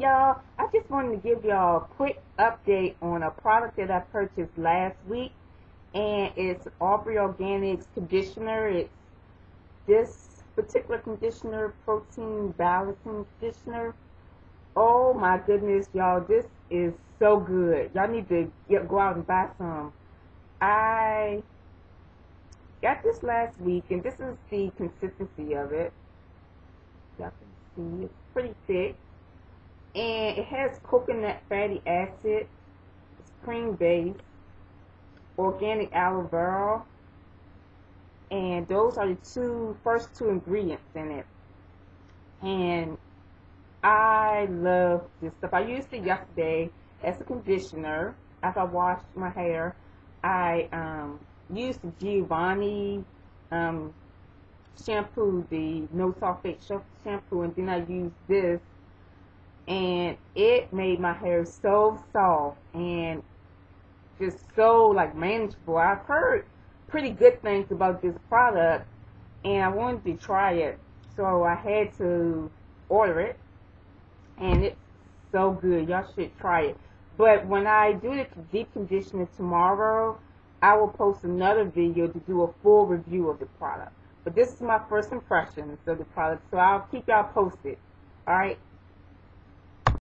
Y'all, I just wanted to give y'all a quick update on a product that I purchased last week and it's Aubrey Organics conditioner. It's this particular conditioner, protein balancing conditioner. Oh my goodness, y'all, this is so good. Y'all need to get, go out and buy some. I got this last week and this is the consistency of it. Y'all can see it's pretty thick and it has coconut fatty acid, it's cream based, organic aloe vera, and those are the two first two ingredients in it. And I love this stuff. I used it yesterday as a conditioner as I washed my hair. I um, used the Giovanni um, shampoo, the no sulfate shampoo, and then I used this and it made my hair so soft and just so like manageable. I've heard pretty good things about this product and I wanted to try it. So I had to order it and it's so good. Y'all should try it. But when I do the deep conditioner tomorrow, I will post another video to do a full review of the product. But this is my first impressions of the product, so I'll keep y'all posted. Alright?